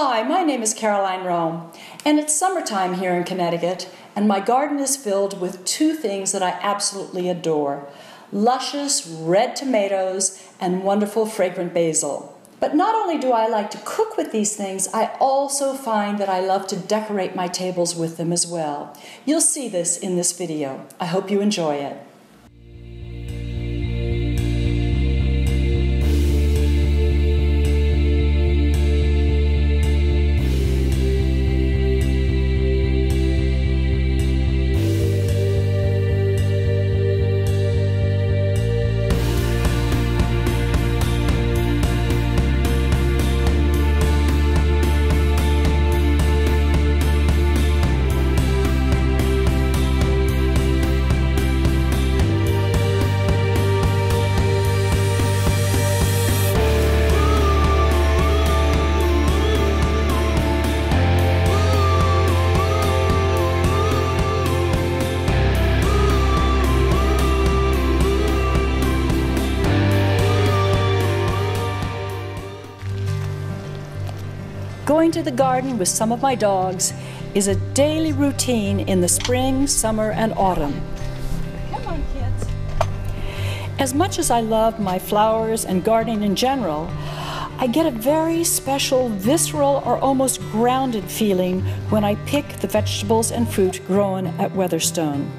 Hi, my name is Carolyne Roehm, and it's summertime here in Connecticut, and my garden is filled with two things that I absolutely adore luscious red tomatoes and wonderful fragrant basil. But not only do I like to cook with these things, I also find that I love to decorate my tables with them as well. You'll see this in this video. I hope you enjoy it. Going to the garden with some of my dogs is a daily routine in the spring, summer, and autumn. Come on, kids. As much as I love my flowers and gardening in general, I get a very special, visceral, or almost grounded feeling when I pick the vegetables and fruit grown at Weatherstone.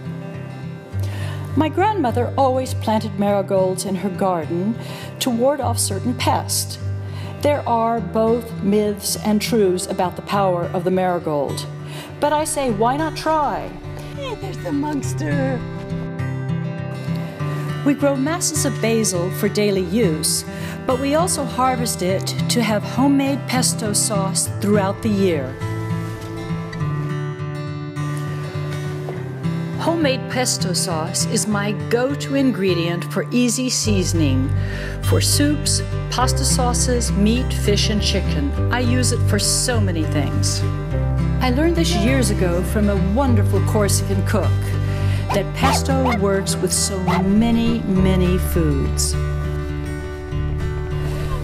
My grandmother always planted marigolds in her garden to ward off certain pests. There are both myths and truths about the power of the marigold. But I say, why not try? Hey, there's the monster. We grow masses of basil for daily use, but we also harvest it to have homemade pesto sauce throughout the year. Homemade pesto sauce is my go to ingredient for easy seasoning for soups, pasta sauces, meat, fish, and chicken. I use it for so many things. I learned this years ago from a wonderful Corsican cook that pesto works with so many, many foods.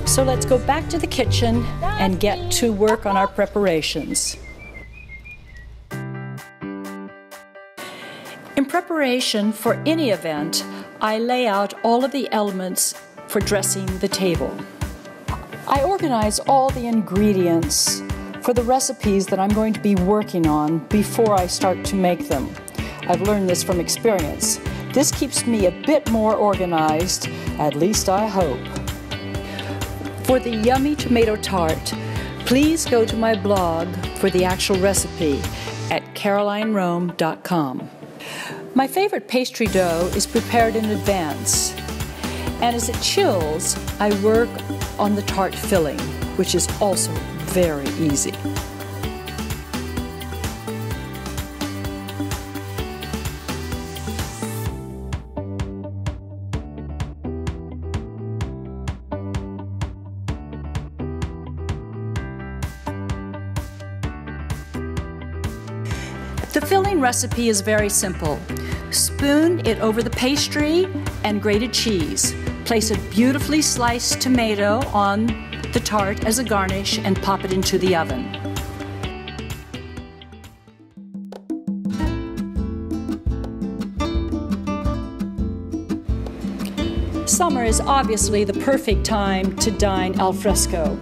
So let's go back to the kitchen and get to work on our preparations. In preparation for any event, I lay out all of the elements for dressing the table. I organize all the ingredients for the recipes that I'm going to be working on before I start to make them. I've learned this from experience. This keeps me a bit more organized, at least I hope. For the yummy tomato tart, please go to my blog for the actual recipe at carolyneroehm.com. My favorite pastry dough is prepared in advance. And as it chills, I work on the tart filling, which is also very easy. The filling recipe is very simple. Spoon it over the pastry and grated cheese. Place a beautifully sliced tomato on the tart as a garnish and pop it into the oven. Summer is obviously the perfect time to dine al fresco.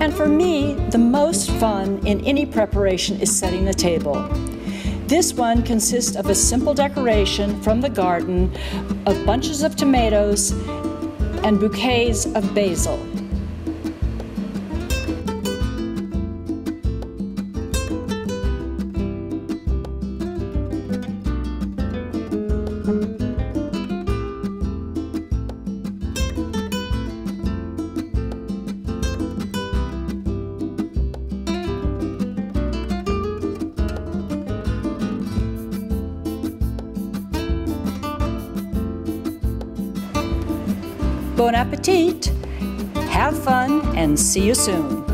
And for me, the most fun in any preparation is setting the table. This one consists of a simple decoration from the garden of bunches of tomatoes and bouquets of basil. Bon appetit! Have fun and see you soon.